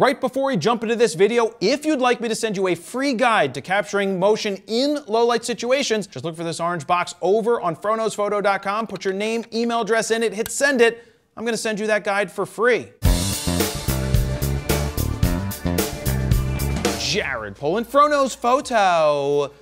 Right before we jump into this video, if you'd like me to send you a free guide to capturing motion in low light situations, just look for this orange box over on froknowsphoto.com, put your name, email address in it, hit send it. I'm gonna send you that guide for free. Jared Polin, Froknows Photo.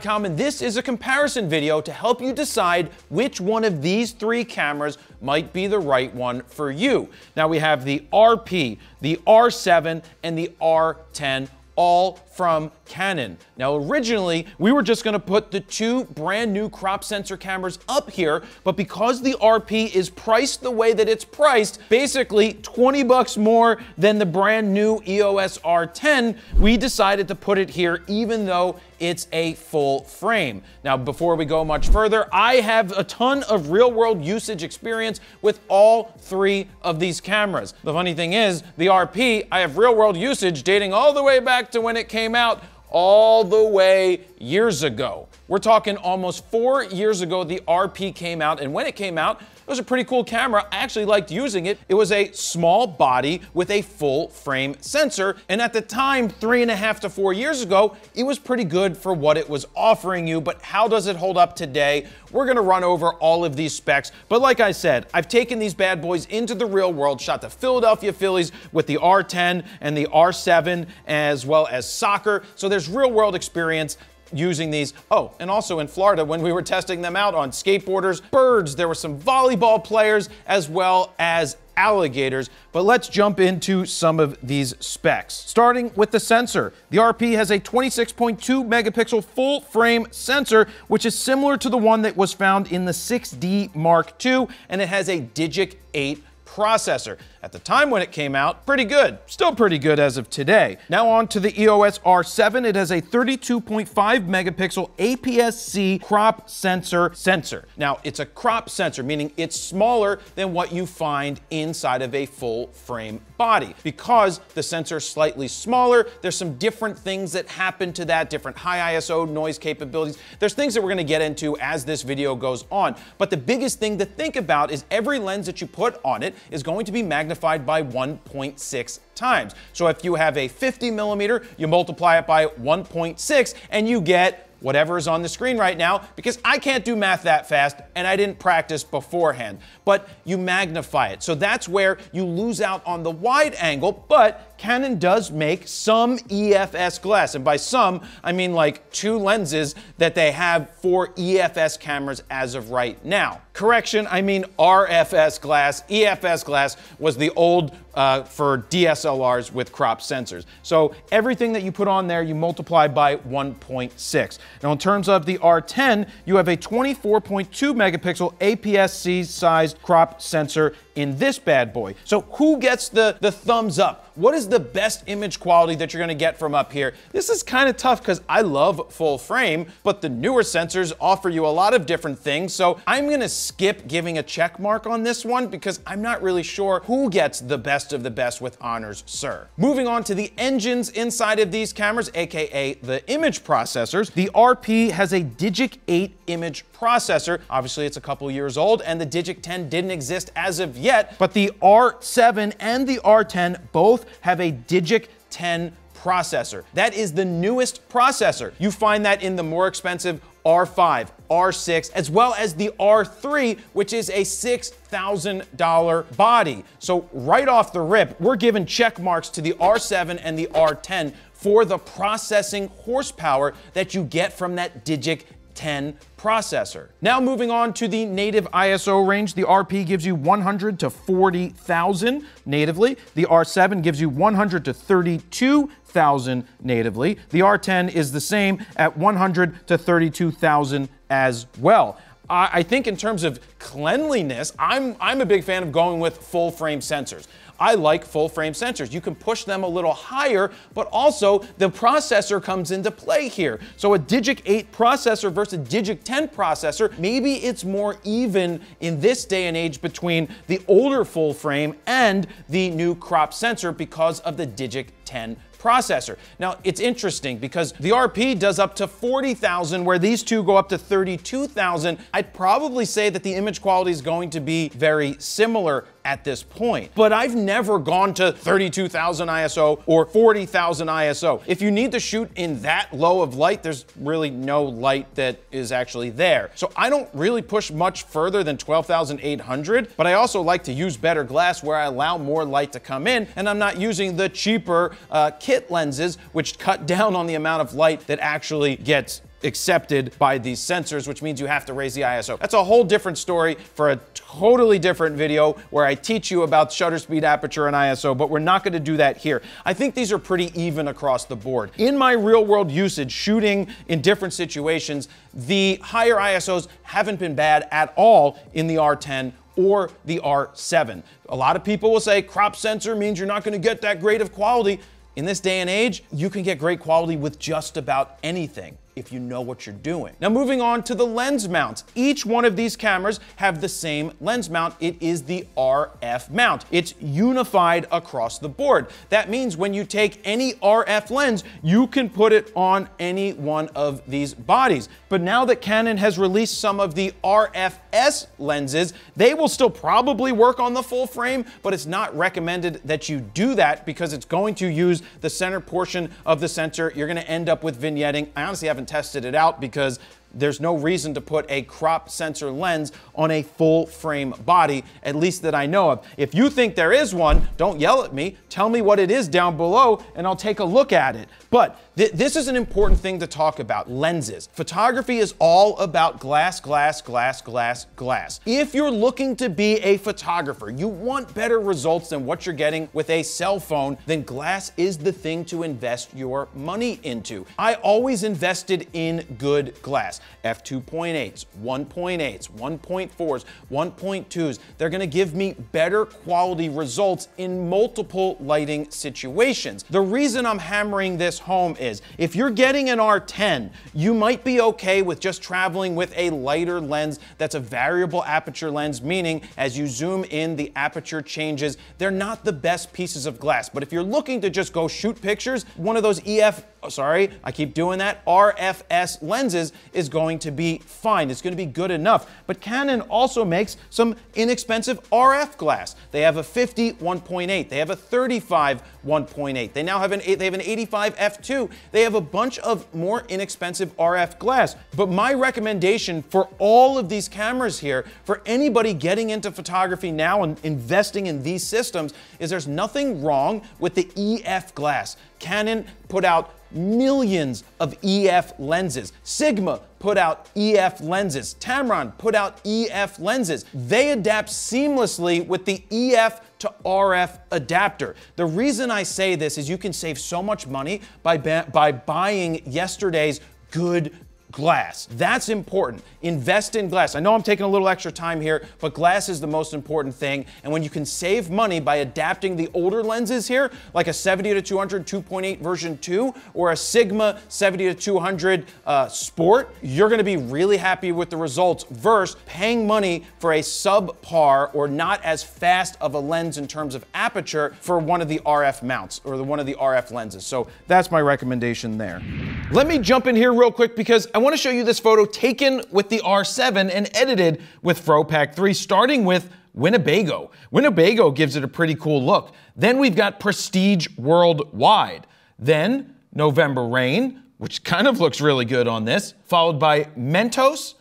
Com, and this is a comparison video to help you decide which one of these three cameras might be the right one for you. Now we have the RP, the R7, and the R10 all from Canon. Now, originally, we were just gonna put the two brand new crop sensor cameras up here, but because the RP is priced the way that it's priced, basically 20 bucks more than the brand new EOS R10, we decided to put it here even though it's a full frame. Now, before we go much further, I have a ton of real world usage experience with all three of these cameras. The funny thing is, the RP, I have real world usage dating all the way back to when it came out all the way years ago. We're talking almost four years ago, the RP came out, and when it came out, it was a pretty cool camera. I actually liked using it. It was a small body with a full frame sensor. And at the time, three and a half to four years ago, it was pretty good for what it was offering you. But how does it hold up today? We're gonna run over all of these specs. But like I said, I've taken these bad boys into the real world, shot the Philadelphia Phillies with the R10 and the R7, as well as soccer. So there's real world experience using these. Oh, and also in Florida, when we were testing them out on skateboarders, birds, there were some volleyball players, as well as alligators. But let's jump into some of these specs. Starting with the sensor. The RP has a 26.2 megapixel full frame sensor, which is similar to the one that was found in the 6D Mark II, and it has a Digic 8 processor. At the time when it came out, pretty good. Still pretty good as of today. Now on to the EOS R7. It has a 32.5 megapixel APS-C crop sensor sensor. Now, it's a crop sensor, meaning it's smaller than what you find inside of a full frame body. Because the sensor is slightly smaller, there's some different things that happen to that, different high ISO noise capabilities. There's things that we're gonna get into as this video goes on. But the biggest thing to think about is every lens that you put on it is going to be magnified by 1.6 times. So if you have a 50 millimeter, you multiply it by 1.6 and you get whatever is on the screen right now because I can't do math that fast and I didn't practice beforehand. But you magnify it. So that's where you lose out on the wide angle, but Canon does make some EFS glass. And by some, I mean like two lenses that they have for EFS cameras as of right now. Correction, I mean RFS glass. EFS glass was the old uh, for DSLRs with crop sensors. So everything that you put on there, you multiply by 1.6. Now in terms of the R10, you have a 24.2 megapixel APS-C sized crop sensor in this bad boy. So who gets the, the thumbs up? What is the best image quality that you're gonna get from up here? This is kind of tough because I love full frame, but the newer sensors offer you a lot of different things. So I'm gonna skip giving a check mark on this one because I'm not really sure who gets the best of the best with honors, sir. Moving on to the engines inside of these cameras, AKA the image processors. The RP has a Digic 8 image processor. Obviously, it's a couple years old, and the Digic 10 didn't exist as of yet, but the R7 and the R10 both have a Digic 10 processor. That is the newest processor. You find that in the more expensive R5, R6, as well as the R3, which is a $6,000 body. So right off the rip, we're giving check marks to the R7 and the R10 for the processing horsepower that you get from that Digic 10 processor. Now moving on to the native ISO range, the RP gives you 100 to 40,000 natively. The R7 gives you 100 to 32,000 natively. The R10 is the same at 100 to 32,000 as well. I think in terms of cleanliness, I'm, I'm a big fan of going with full frame sensors. I like full frame sensors. You can push them a little higher, but also the processor comes into play here. So a Digic 8 processor versus a Digic 10 processor, maybe it's more even in this day and age between the older full frame and the new crop sensor because of the Digic 10 processor. Now, it's interesting because the RP does up to 40,000 where these two go up to 32,000. I'd probably say that the image quality is going to be very similar at this point. But I've never gone to 32,000 ISO or 40,000 ISO. If you need to shoot in that low of light, there's really no light that is actually there. So I don't really push much further than 12,800, but I also like to use better glass where I allow more light to come in, and I'm not using the cheaper uh, kit lenses, which cut down on the amount of light that actually gets accepted by these sensors, which means you have to raise the ISO. That's a whole different story for a totally different video where I teach you about shutter speed, aperture, and ISO, but we're not gonna do that here. I think these are pretty even across the board. In my real world usage, shooting in different situations, the higher ISOs haven't been bad at all in the R10 or the R7. A lot of people will say crop sensor means you're not gonna get that great of quality. In this day and age, you can get great quality with just about anything if you know what you're doing. Now moving on to the lens mounts. Each one of these cameras have the same lens mount. It is the RF mount. It's unified across the board. That means when you take any RF lens, you can put it on any one of these bodies. But now that Canon has released some of the RFS lenses, they will still probably work on the full frame, but it's not recommended that you do that because it's going to use the center portion of the sensor. You're gonna end up with vignetting. I honestly haven't tested it out because there's no reason to put a crop sensor lens on a full frame body, at least that I know of. If you think there is one, don't yell at me. Tell me what it is down below and I'll take a look at it. But th this is an important thing to talk about, lenses. Photography is all about glass, glass, glass, glass, glass. If you're looking to be a photographer, you want better results than what you're getting with a cell phone, then glass is the thing to invest your money into. I always invested in good glass f2.8s, 1.8s, 1.4s, 1.2s. They're gonna give me better quality results in multiple lighting situations. The reason I'm hammering this home is if you're getting an R10, you might be okay with just traveling with a lighter lens that's a variable aperture lens, meaning as you zoom in, the aperture changes. They're not the best pieces of glass, but if you're looking to just go shoot pictures, one of those EF Oh, sorry, I keep doing that, RFS lenses is going to be fine. It's going to be good enough. But Canon also makes some inexpensive RF glass. They have a 50 1.8. They have a 35 1.8. They now have an they have an 85 f2. They have a bunch of more inexpensive RF glass. But my recommendation for all of these cameras here, for anybody getting into photography now and investing in these systems, is there's nothing wrong with the EF glass. Canon put out millions of EF lenses. Sigma put out EF lenses. Tamron put out EF lenses. They adapt seamlessly with the EF to RF adapter. The reason I say this is you can save so much money by, by buying yesterday's good glass. That's important. Invest in glass. I know I'm taking a little extra time here, but glass is the most important thing. And when you can save money by adapting the older lenses here, like a 70 to 200 2.8 version 2 or a Sigma 70 to 200 uh, Sport, you're going to be really happy with the results versus paying money for a subpar or not as fast of a lens in terms of aperture for one of the RF mounts or the one of the RF lenses. So that's my recommendation there. Let me jump in here real quick because I want to show you this photo taken with the R7 and edited with FroPack 3, starting with Winnebago. Winnebago gives it a pretty cool look. Then we've got Prestige Worldwide. Then November Rain, which kind of looks really good on this, followed by Mentos,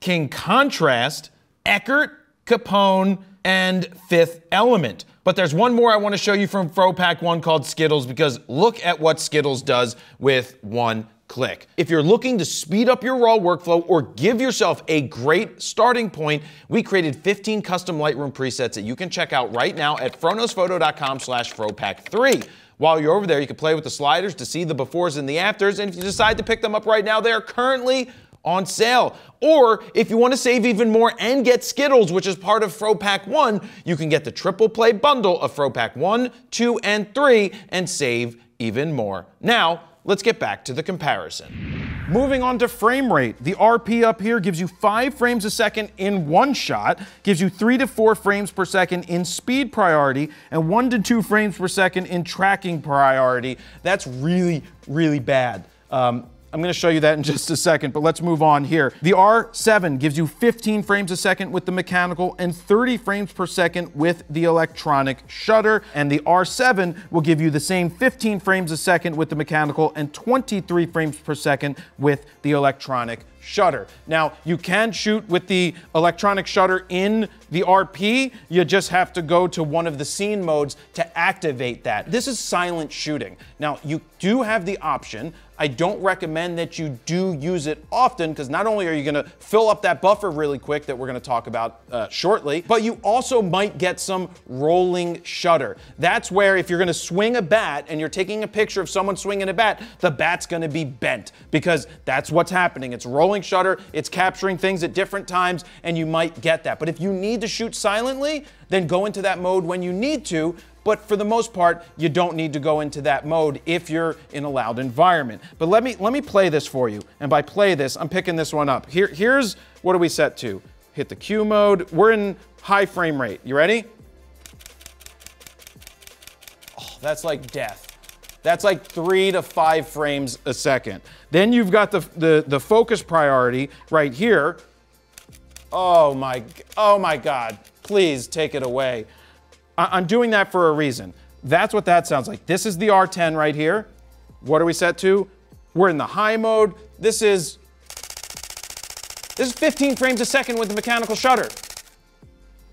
King Contrast, Eckert, Capone, and Fifth Element. But there's one more I want to show you from FroPack 1 called Skittles because look at what Skittles does with one click. If you're looking to speed up your RAW workflow or give yourself a great starting point, we created 15 custom Lightroom presets that you can check out right now at froknowsphoto.com slash fropack3. While you're over there, you can play with the sliders to see the befores and the afters, and if you decide to pick them up right now, they are currently on sale. Or if you want to save even more and get Skittles, which is part of FroPack 1, you can get the triple play bundle of FroPack 1, 2, and 3 and save even more. Now, let's get back to the comparison. Moving on to frame rate. The RP up here gives you five frames a second in one shot, gives you three to four frames per second in speed priority, and one to two frames per second in tracking priority. That's really, really bad. Um, I'm going to show you that in just a second, but let's move on here. The R7 gives you 15 frames a second with the mechanical and 30 frames per second with the electronic shutter. And the R7 will give you the same 15 frames a second with the mechanical and 23 frames per second with the electronic shutter. Now, you can shoot with the electronic shutter in the RP. You just have to go to one of the scene modes to activate that. This is silent shooting. Now, you do have the option I don't recommend that you do use it often because not only are you going to fill up that buffer really quick that we're going to talk about uh, shortly, but you also might get some rolling shutter. That's where if you're going to swing a bat and you're taking a picture of someone swinging a bat, the bat's going to be bent because that's what's happening. It's rolling shutter, it's capturing things at different times, and you might get that. But if you need to shoot silently, then go into that mode when you need to. But for the most part, you don't need to go into that mode if you're in a loud environment. But let me let me play this for you. And by play this, I'm picking this one up. Here, here's what are we set to? Hit the Q mode. We're in high frame rate. You ready? Oh, that's like death. That's like three to five frames a second. Then you've got the, the, the focus priority right here. Oh my, oh my God. Please take it away. I'm doing that for a reason. That's what that sounds like. This is the R10 right here. What are we set to? We're in the high mode. This is this is 15 frames a second with the mechanical shutter.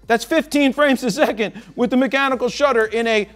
That's 15 frames a second with the mechanical shutter in a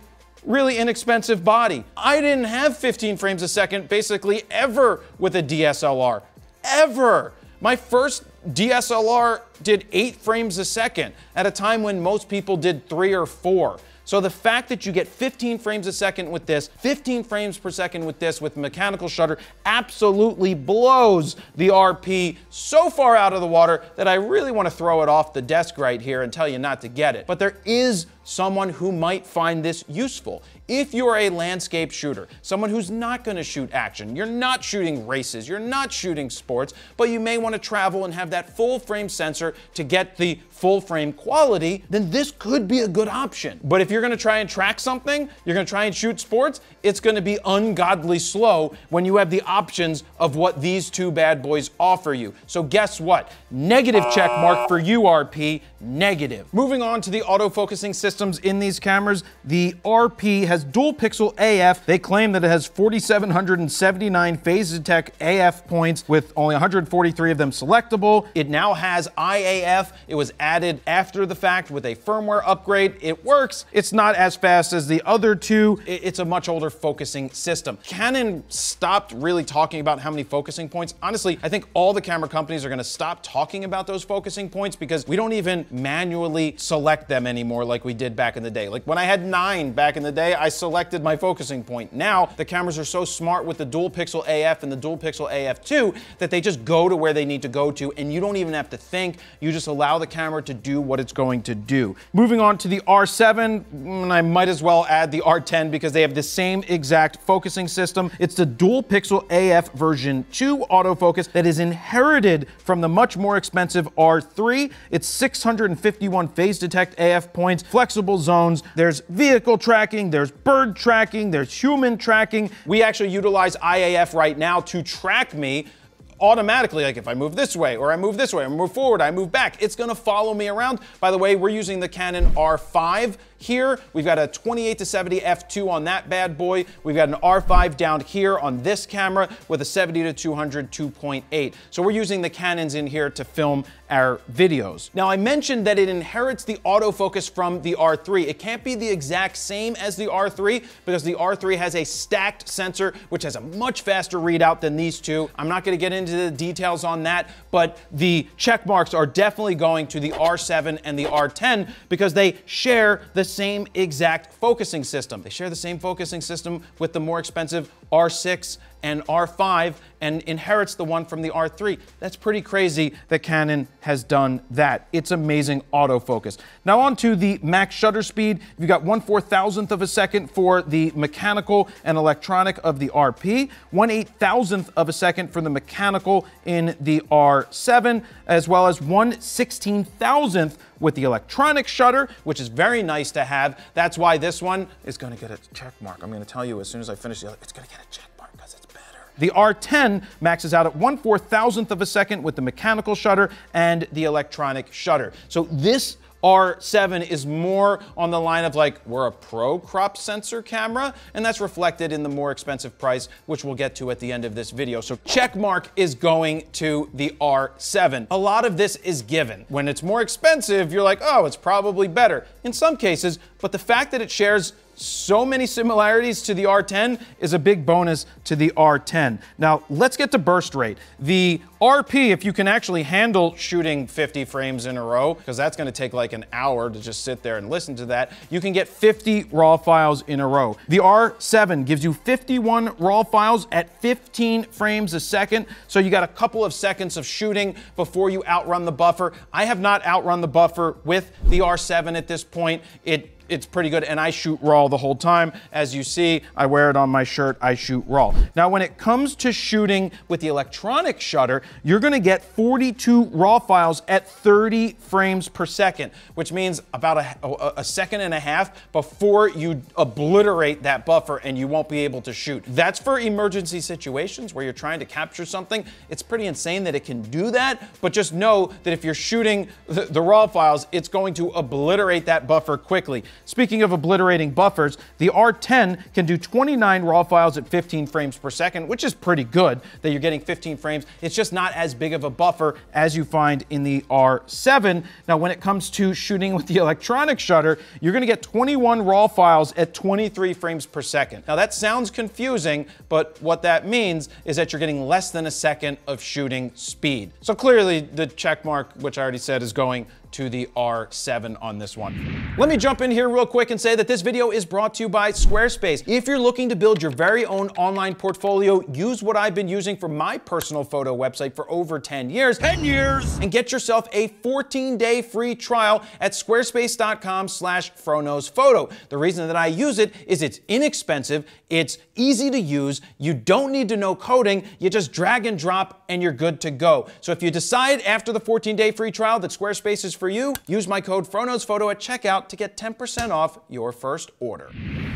really inexpensive body. I didn't have 15 frames a second basically ever with a DSLR. Ever. My first DSLR did eight frames a second at a time when most people did three or four. So the fact that you get 15 frames a second with this, 15 frames per second with this with mechanical shutter absolutely blows the RP so far out of the water that I really want to throw it off the desk right here and tell you not to get it. But there is someone who might find this useful. If you're a landscape shooter, someone who's not going to shoot action, you're not shooting races, you're not shooting sports, but you may want to travel and have that full frame sensor to get the full frame quality, then this could be a good option. But if you're going to try and track something, you're going to try and shoot sports, it's going to be ungodly slow when you have the options of what these two bad boys offer you. So guess what? Negative check mark for URP, negative. Moving on to the auto-focusing systems in these cameras, the RP has dual pixel AF. They claim that it has 4,779 phase detect AF points with only 143 of them selectable. It now has Eye AF. It was added after the fact with a firmware upgrade. It works. It's not as fast as the other two. It's a much older focusing system. Canon stopped really talking about how many focusing points. Honestly, I think all the camera companies are going to stop talking about those focusing points because we don't even manually select them anymore like we did back in the day. Like when I had nine back in the day, I selected my focusing point. Now, the cameras are so smart with the dual pixel AF and the dual pixel AF2 that they just go to where they need to go to and you don't even have to think. You just allow the camera to do what it's going to do. Moving on to the R7, and I might as well add the R10 because they have the same exact focusing system. It's the dual pixel AF version 2 autofocus that is inherited from the much more expensive R3. It's 651 phase detect AF points, flexible zones, there's vehicle tracking, there's bird tracking, there's human tracking. We actually utilize Eye AF right now to track me automatically, like if I move this way, or I move this way, I move forward, I move back, it's gonna follow me around. By the way, we're using the Canon R5 here. We've got a 28 to 70 f2 on that bad boy. We've got an R5 down here on this camera with a 70 to 200 2.8. So we're using the Canons in here to film our videos. Now I mentioned that it inherits the autofocus from the R3. It can't be the exact same as the R3 because the R3 has a stacked sensor which has a much faster readout than these two. I'm not gonna get into the details on that, but the check marks are definitely going to the R7 and the R10 because they share the same exact focusing system. They share the same focusing system with the more expensive R6 and R5 and inherits the one from the R3. That's pretty crazy that Canon has done that. It's amazing autofocus. Now on to the max shutter speed. You've got 1 4 thousandth of a second for the mechanical and electronic of the RP, 1 8 thousandth of a second for the mechanical in the R7, as well as 1 16 thousandth with the electronic shutter, which is very nice to have. That's why this one is gonna get a check mark. I'm gonna tell you as soon as I finish the other, it's gonna get a check mark because it's better. The R10 maxes out at 1 4 thousandth of a second with the mechanical shutter and the electronic shutter. So this R7 is more on the line of like, we're a pro crop sensor camera, and that's reflected in the more expensive price, which we'll get to at the end of this video. So check mark is going to the R7. A lot of this is given. When it's more expensive, you're like, oh, it's probably better. In some cases, but the fact that it shares so many similarities to the R10 is a big bonus to the R10. Now, let's get to burst rate. The RP, if you can actually handle shooting 50 frames in a row, because that's gonna take like an hour to just sit there and listen to that, you can get 50 RAW files in a row. The R7 gives you 51 RAW files at 15 frames a second, so you got a couple of seconds of shooting before you outrun the buffer. I have not outrun the buffer with the R7 at this point. It it's pretty good. And I shoot RAW the whole time. As you see, I wear it on my shirt, I shoot RAW. Now, when it comes to shooting with the electronic shutter, you're gonna get 42 RAW files at 30 frames per second, which means about a, a, second and a half before you obliterate that buffer and you won't be able to shoot. That's for emergency situations where you're trying to capture something. It's pretty insane that it can do that, but just know that if you're shooting the, the RAW files, it's going to obliterate that buffer quickly. Speaking of obliterating buffers, the R10 can do 29 RAW files at 15 frames per second, which is pretty good that you're getting 15 frames. It's just not as big of a buffer as you find in the R7. Now, when it comes to shooting with the electronic shutter, you're gonna get 21 RAW files at 23 frames per second. Now, that sounds confusing, but what that means is that you're getting less than a second of shooting speed. So clearly, the check mark, which I already said, is going to the R7 on this one. Let me jump in here real quick and say that this video is brought to you by Squarespace. If you're looking to build your very own online portfolio, use what I've been using for my personal photo website for over 10 years. 10 years! And get yourself a 14-day free trial at squarespace.com slash froknowsphoto. The reason that I use it is it's inexpensive, it's easy to use, you don't need to know coding, you just drag and drop and you're good to go. So if you decide after the 14-day free trial that Squarespace is for you, use my code FROKNOWSPHOTO at checkout to get 10% off your first order.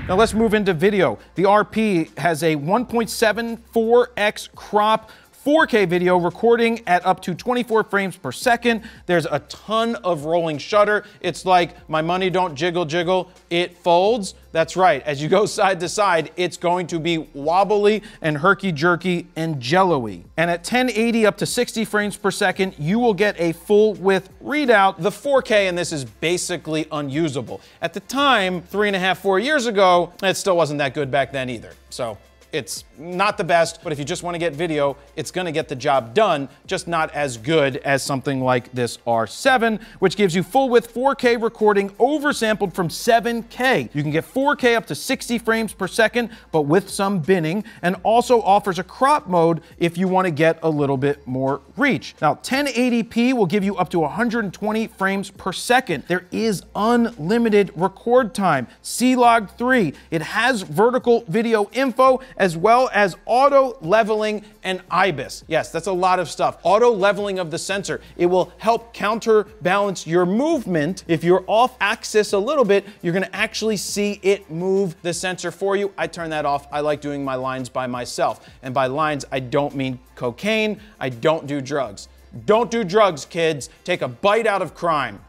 Now let's move into video. The RP has a 1.74x crop 4K video recording at up to 24 frames per second. There's a ton of rolling shutter. It's like my money don't jiggle jiggle, it folds. That's right, as you go side to side, it's going to be wobbly and herky jerky and jello-y. And at 1080 up to 60 frames per second, you will get a full width readout. The 4K in this is basically unusable. At the time, three and a half, four years ago, it still wasn't that good back then either. So it's not the best, but if you just want to get video, it's going to get the job done, just not as good as something like this R7, which gives you full width 4K recording oversampled from 7K. You can get 4K up to 60 frames per second, but with some binning, and also offers a crop mode if you want to get a little bit more reach. Now, 1080p will give you up to 120 frames per second. There is unlimited record time. C-Log 3. It has vertical video info as well as auto leveling and IBIS. Yes, that's a lot of stuff. Auto leveling of the sensor. It will help counterbalance your movement. If you're off axis a little bit, you're gonna actually see it move the sensor for you. I turn that off. I like doing my lines by myself. And by lines, I don't mean cocaine. I don't do drugs. Don't do drugs, kids. Take a bite out of crime.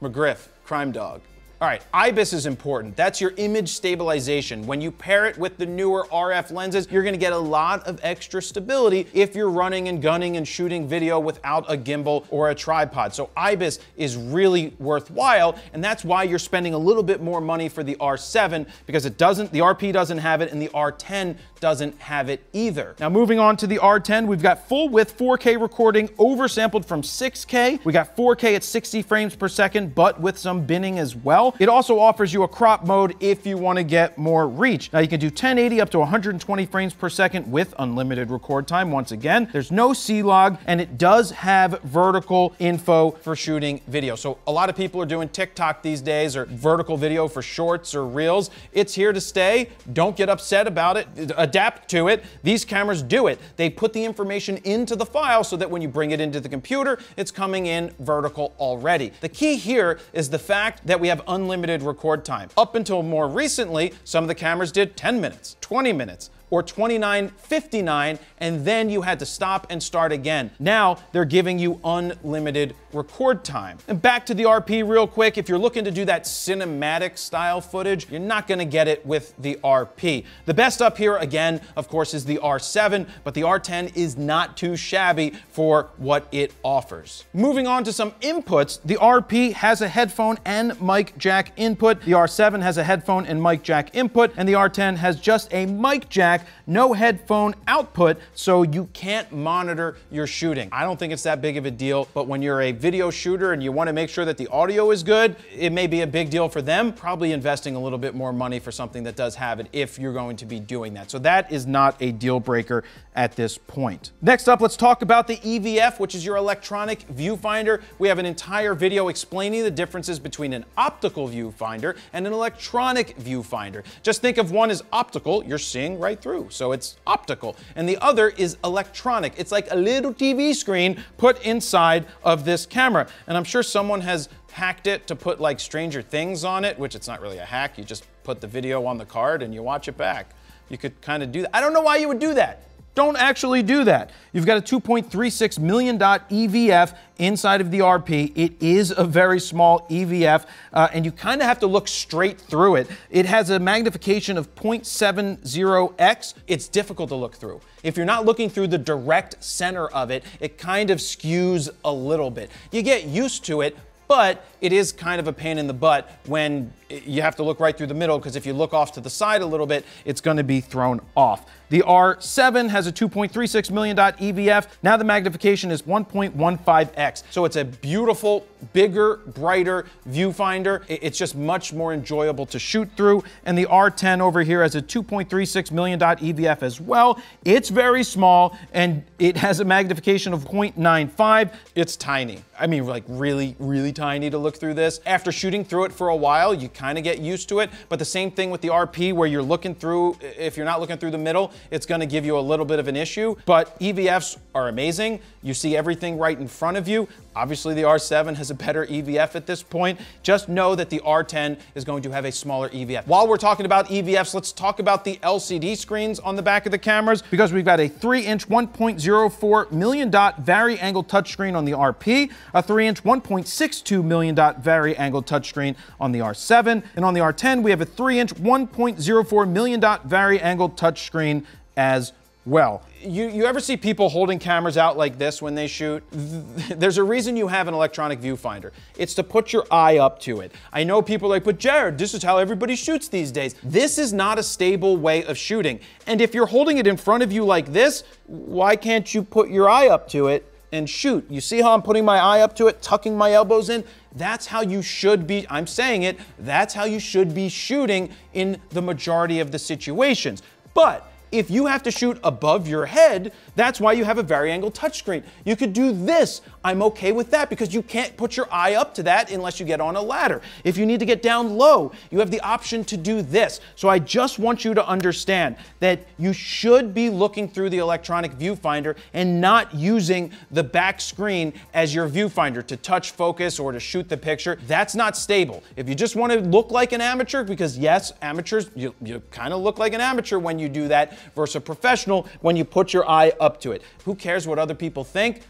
McGriff, crime dog. All right, IBIS is important. That's your image stabilization. When you pair it with the newer RF lenses, you're gonna get a lot of extra stability if you're running and gunning and shooting video without a gimbal or a tripod. So IBIS is really worthwhile, and that's why you're spending a little bit more money for the R7 because it doesn't, the RP doesn't have it and the R10 doesn't have it either. Now moving on to the R10, we've got full width 4K recording oversampled from 6K. We got 4K at 60 frames per second, but with some binning as well. It also offers you a crop mode if you want to get more reach. Now you can do 1080 up to 120 frames per second with unlimited record time. Once again, there's no C-Log and it does have vertical info for shooting video. So a lot of people are doing TikTok these days or vertical video for shorts or reels. It's here to stay. Don't get upset about it. Adapt to it. These cameras do it. They put the information into the file so that when you bring it into the computer, it's coming in vertical already. The key here is the fact that we have unlimited record time. Up until more recently, some of the cameras did 10 minutes, 20 minutes or 29.59 and then you had to stop and start again. Now they're giving you unlimited record time. And back to the RP real quick, if you're looking to do that cinematic style footage, you're not gonna get it with the RP. The best up here again, of course, is the R7, but the R10 is not too shabby for what it offers. Moving on to some inputs, the RP has a headphone and mic jack input. The R7 has a headphone and mic jack input, and the R10 has just a mic jack, no headphone output, so you can't monitor your shooting. I don't think it's that big of a deal, but when you're a video shooter and you want to make sure that the audio is good, it may be a big deal for them. Probably investing a little bit more money for something that does have it if you're going to be doing that. So that is not a deal breaker at this point. Next up, let's talk about the EVF, which is your electronic viewfinder. We have an entire video explaining the differences between an optical viewfinder and an electronic viewfinder. Just think of one as optical, you're seeing right through, so it's optical. And the other is electronic. It's like a little TV screen put inside of this camera. And I'm sure someone has hacked it to put like Stranger Things on it, which it's not really a hack. You just put the video on the card and you watch it back. You could kind of do that. I don't know why you would do that. Don't actually do that. You've got a 2.36 million dot EVF inside of the RP. It is a very small EVF, uh, and you kind of have to look straight through it. It has a magnification of 0.70x. It's difficult to look through. If you're not looking through the direct center of it, it kind of skews a little bit. You get used to it, but it is kind of a pain in the butt when you have to look right through the middle because if you look off to the side a little bit, it's going to be thrown off. The R7 has a 2.36 million dot EVF. Now the magnification is 1.15x. So it's a beautiful, bigger, brighter viewfinder. It's just much more enjoyable to shoot through. And the R10 over here has a 2.36 million dot EVF as well. It's very small and it has a magnification of 0.95. It's tiny. I mean, like really, really tiny to look through this. After shooting through it for a while, you kind of get used to it. But the same thing with the RP where you're looking through, if you're not looking through the middle, it's going to give you a little bit of an issue. But EVFs are amazing. You see everything right in front of you. Obviously, the R7 has a better EVF at this point. Just know that the R10 is going to have a smaller EVF. While we're talking about EVFs, let's talk about the LCD screens on the back of the cameras because we've got a 3-inch 1.04 million dot vari-angle touchscreen on the RP, a 3-inch 1.62 million dot vari-angle touchscreen on the R7, and on the R10 we have a 3-inch 1.04 million dot vari-angle touchscreen as well. You, you ever see people holding cameras out like this when they shoot? There's a reason you have an electronic viewfinder. It's to put your eye up to it. I know people are like, but Jared, this is how everybody shoots these days. This is not a stable way of shooting. And if you're holding it in front of you like this, why can't you put your eye up to it and shoot? You see how I'm putting my eye up to it, tucking my elbows in? That's how you should be, I'm saying it, that's how you should be shooting in the majority of the situations. But if you have to shoot above your head, that's why you have a vari-angle touchscreen. You could do this. I'm okay with that because you can't put your eye up to that unless you get on a ladder. If you need to get down low, you have the option to do this. So I just want you to understand that you should be looking through the electronic viewfinder and not using the back screen as your viewfinder to touch focus or to shoot the picture. That's not stable. If you just want to look like an amateur, because yes, amateurs, you, you kind of look like an amateur when you do that versus a professional when you put your eye up to it. Who cares what other people think?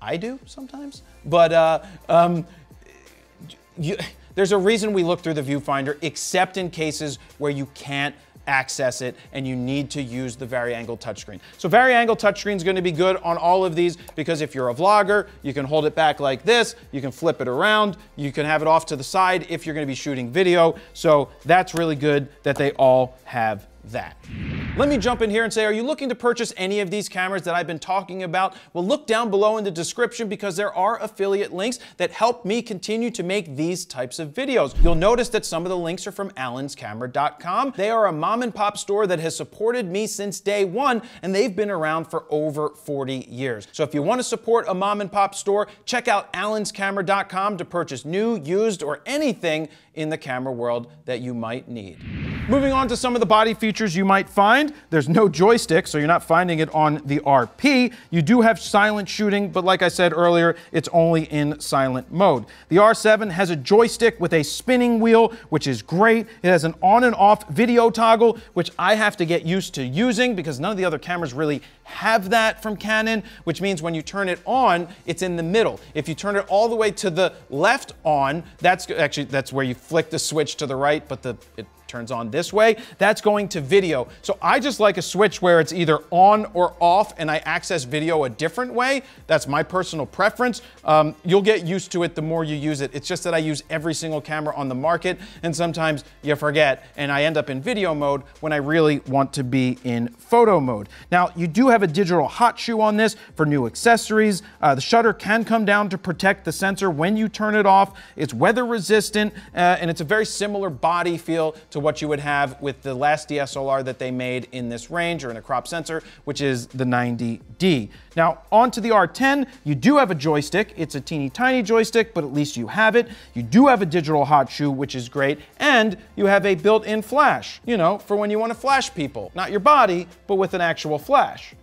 I do sometimes. But uh, um, you, there's a reason we look through the viewfinder, except in cases where you can't access it and you need to use the vari-angle touchscreen. So vari-angle touchscreen is going to be good on all of these because if you're a vlogger, you can hold it back like this, you can flip it around, you can have it off to the side if you're going to be shooting video. So that's really good that they all have that. Let me jump in here and say, are you looking to purchase any of these cameras that I've been talking about? Well, look down below in the description because there are affiliate links that help me continue to make these types of videos. You'll notice that some of the links are from allenscamera.com. They are a mom and pop store that has supported me since day one, and they've been around for over 40 years. So if you want to support a mom and pop store, check out allenscamera.com to purchase new, used, or anything in the camera world that you might need. Moving on to some of the body features you might find. There's no joystick, so you're not finding it on the RP. You do have silent shooting, but like I said earlier, it's only in silent mode. The R7 has a joystick with a spinning wheel, which is great. It has an on and off video toggle, which I have to get used to using because none of the other cameras really have that from Canon, which means when you turn it on, it's in the middle. If you turn it all the way to the left on, that's actually that's where you flick the switch to the right, but the it turns on this way, that's going to video. So I just like a switch where it's either on or off and I access video a different way. That's my personal preference. Um, you'll get used to it the more you use it. It's just that I use every single camera on the market and sometimes you forget and I end up in video mode when I really want to be in photo mode. Now you do have a digital hot shoe on this for new accessories. Uh, the shutter can come down to protect the sensor when you turn it off. It's weather resistant uh, and it's a very similar body feel to what you would have with the last DSLR that they made in this range or in a crop sensor, which is the 90D. Now, onto the R10, you do have a joystick. It's a teeny tiny joystick, but at least you have it. You do have a digital hot shoe, which is great, and you have a built-in flash, you know, for when you want to flash people. Not your body, but with an actual flash.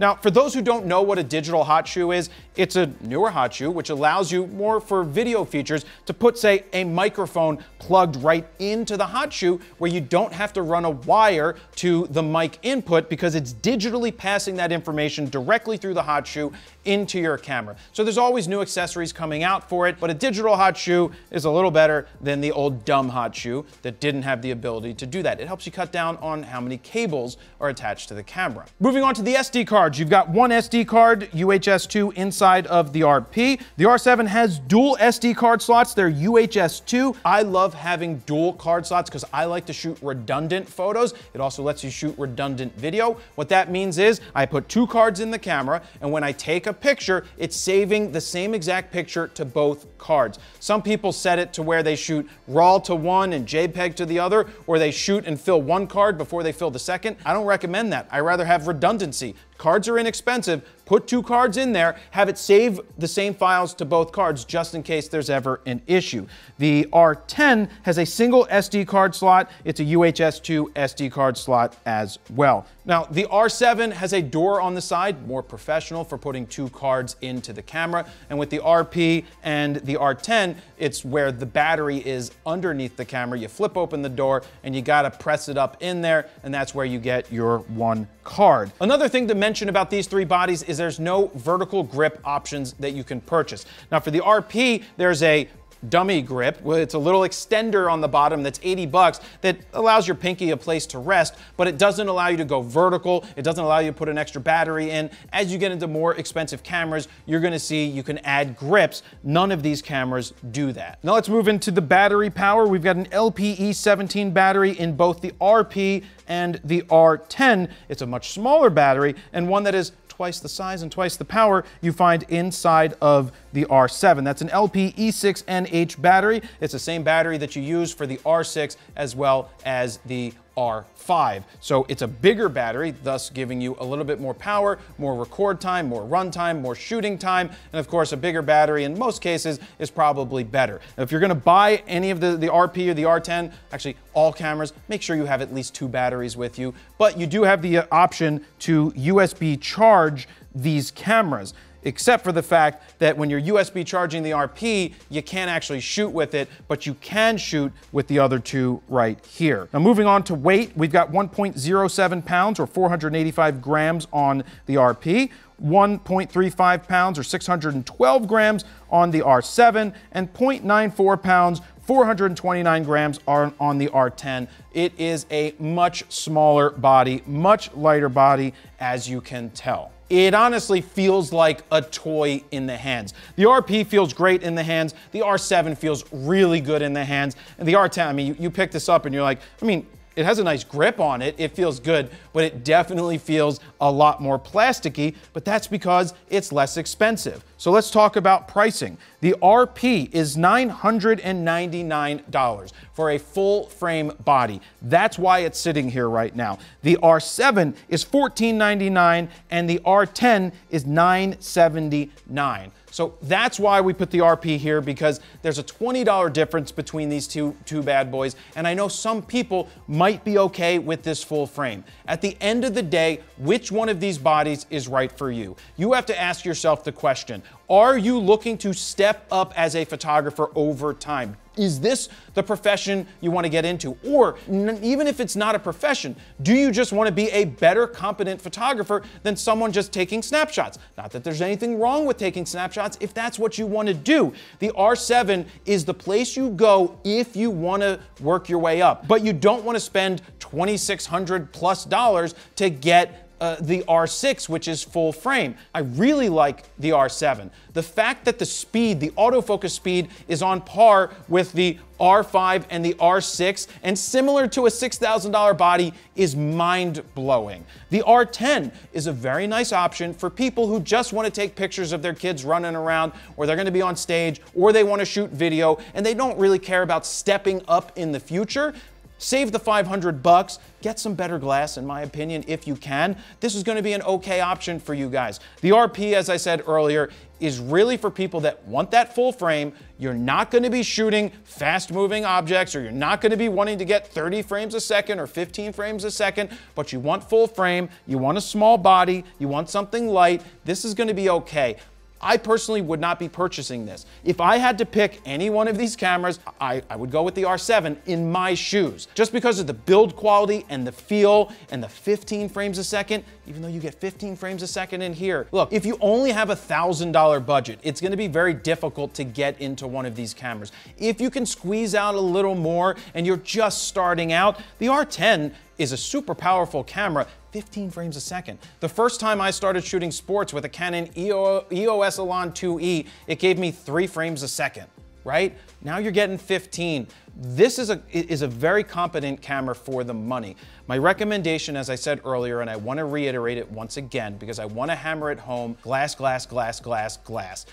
Now, for those who don't know what a digital hot shoe is, it's a newer hot shoe which allows you more for video features to put, say, a microphone plugged right into the hot shoe where you don't have to run a wire to the mic input because it's digitally passing that information directly through the hot shoe into your camera. So there's always new accessories coming out for it, but a digital hot shoe is a little better than the old dumb hot shoe that didn't have the ability to do that. It helps you cut down on how many cables are attached to the camera. Moving on to the SD cards, you've got one SD card, UHS 2 inside of the RP. The R7 has dual SD card slots, they're UHS 2. I love having dual card slots because I like to shoot redundant photos. It also lets you shoot redundant video. What that means is I put two cards in the camera, and when I take a picture, it's saving the same exact picture to both cards. Some people set it to where they shoot RAW to one and JPEG to the other, or they shoot and fill one card before they fill the second. I don't recommend that. I rather have redundancy. Cards are inexpensive. Put two cards in there, have it save the same files to both cards just in case there's ever an issue. The R10 has a single SD card slot. It's a UHS 2 SD card slot as well. Now, the R7 has a door on the side, more professional for putting two cards into the camera. And with the RP and the R10, it's where the battery is underneath the camera. You flip open the door and you gotta press it up in there, and that's where you get your one card. Another thing to mention about these three bodies is there's no vertical grip options that you can purchase. Now for the RP, there's a dummy grip. It's a little extender on the bottom that's 80 bucks that allows your pinky a place to rest, but it doesn't allow you to go vertical. It doesn't allow you to put an extra battery in. As you get into more expensive cameras, you're gonna see you can add grips. None of these cameras do that. Now let's move into the battery power. We've got an LPE17 battery in both the RP and the R10. It's a much smaller battery and one that is twice the size and twice the power you find inside of the R7. That's an LP E6NH battery. It's the same battery that you use for the R6 as well as the R5. So it's a bigger battery, thus giving you a little bit more power, more record time, more run time, more shooting time, and of course a bigger battery in most cases is probably better. Now, if you're gonna buy any of the, the RP or the R10, actually all cameras, make sure you have at least two batteries with you, but you do have the uh, option to USB charge these cameras except for the fact that when you're USB charging the RP, you can't actually shoot with it, but you can shoot with the other two right here. Now moving on to weight, we've got 1.07 pounds or 485 grams on the RP, 1.35 pounds or 612 grams on the R7, and 0.94 pounds 429 grams are on the R10. It is a much smaller body, much lighter body, as you can tell it honestly feels like a toy in the hands. The RP feels great in the hands. The R7 feels really good in the hands. And the R10, I mean, you, you pick this up and you're like, I mean, it has a nice grip on it. It feels good, but it definitely feels a lot more plasticky, but that's because it's less expensive. So let's talk about pricing. The RP is $999 for a full frame body. That's why it's sitting here right now. The R7 is 1499 and the R10 is $979. So that's why we put the RP here because there's a $20 difference between these two, two bad boys. And I know some people might be okay with this full frame. At the end of the day, which one of these bodies is right for you? You have to ask yourself the question, are you looking to step up as a photographer over time? Is this the profession you want to get into? Or even if it's not a profession, do you just want to be a better competent photographer than someone just taking snapshots? Not that there's anything wrong with taking snapshots if that's what you want to do. The R7 is the place you go if you want to work your way up, but you don't want to spend 2600 plus dollars to get uh, the R6, which is full frame. I really like the R7. The fact that the speed, the autofocus speed, is on par with the R5 and the R6 and similar to a $6,000 body is mind blowing. The R10 is a very nice option for people who just want to take pictures of their kids running around or they're going to be on stage or they want to shoot video and they don't really care about stepping up in the future. Save the 500 bucks, get some better glass in my opinion if you can. This is going to be an okay option for you guys. The RP as I said earlier is really for people that want that full frame. You're not going to be shooting fast moving objects or you're not going to be wanting to get 30 frames a second or 15 frames a second, but you want full frame, you want a small body, you want something light. This is going to be okay. I personally would not be purchasing this. If I had to pick any one of these cameras, I, I, would go with the R7 in my shoes. Just because of the build quality and the feel and the 15 frames a second, even though you get 15 frames a second in here. Look, if you only have a $1,000 budget, it's gonna be very difficult to get into one of these cameras. If you can squeeze out a little more and you're just starting out, the R10 is a super powerful camera 15 frames a second. The first time I started shooting sports with a Canon EOS Elan 2E, it gave me three frames a second, right? Now you're getting 15. This is a, is a very competent camera for the money. My recommendation, as I said earlier, and I wanna reiterate it once again because I wanna hammer it home, glass, glass, glass, glass, glass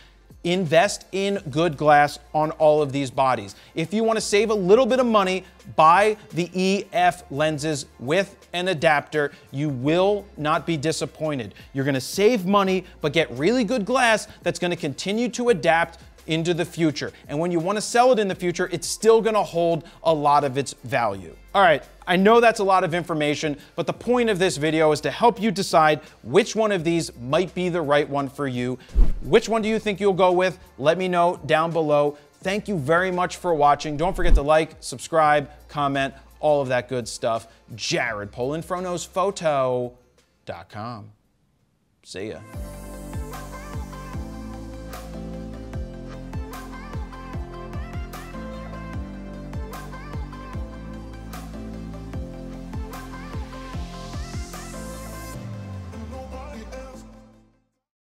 invest in good glass on all of these bodies. If you want to save a little bit of money, buy the EF lenses with an adapter. You will not be disappointed. You're going to save money, but get really good glass that's going to continue to adapt into the future. And when you want to sell it in the future, it's still going to hold a lot of its value. All right, I know that's a lot of information, but the point of this video is to help you decide which one of these might be the right one for you. Which one do you think you'll go with? Let me know down below. Thank you very much for watching. Don't forget to like, subscribe, comment, all of that good stuff. Jared, PolinFroKnowsPhoto.com. See ya.